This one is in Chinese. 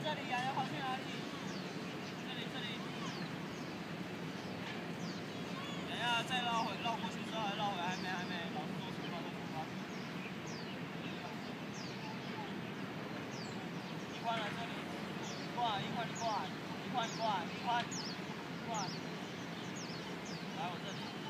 这里呀，要跑去哪里？这里这里。等一下，再绕回绕过去之后，还绕回来，还没还没，老师做出发，做出发。一宽来这里，过来，一宽你过来，一宽你过来，一宽，过来，来我这里。